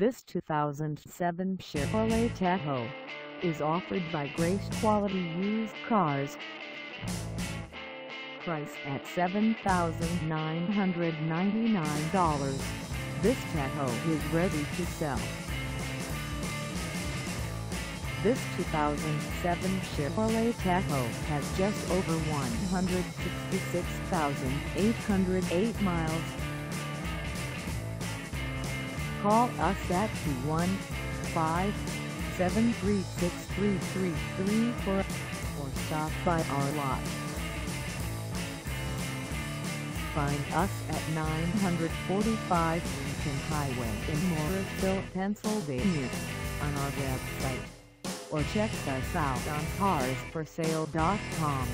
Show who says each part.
Speaker 1: This 2007 Chevrolet Tahoe is offered by Grace Quality Used Cars. Price at $7,999. This Tahoe is ready to sell. This 2007 Chevrolet Tahoe has just over 166,808 miles. Call us at 215-736-3334 or stop by our lot. Find us at 945 Lincoln Highway in Morrisville, Pennsylvania on our website or check us out on carsforsale.com.